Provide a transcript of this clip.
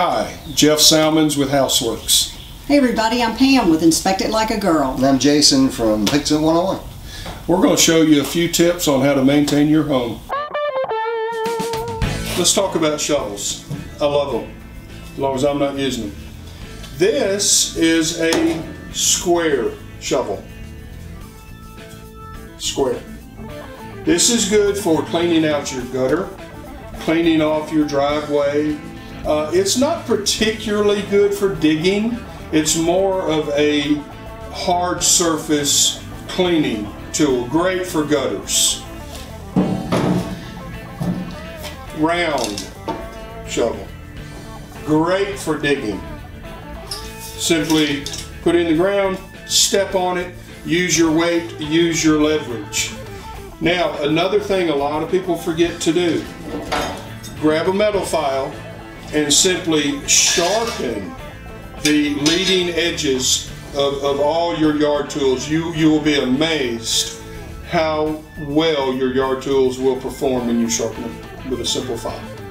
Hi, Jeff Salmons with Houseworks. Hey everybody, I'm Pam with Inspect It Like a Girl. And I'm Jason from Fix It 101. We're going to show you a few tips on how to maintain your home. Let's talk about shovels. I love them, as long as I'm not using them. This is a square shovel. Square. This is good for cleaning out your gutter, cleaning off your driveway. Uh, it's not particularly good for digging. It's more of a hard surface cleaning tool, great for gutters. Round shovel, great for digging. Simply put in the ground, step on it, use your weight, use your leverage. Now, another thing a lot of people forget to do, grab a metal file and simply sharpen the leading edges of, of all your yard tools. You, you will be amazed how well your yard tools will perform when you sharpen them with a simple file.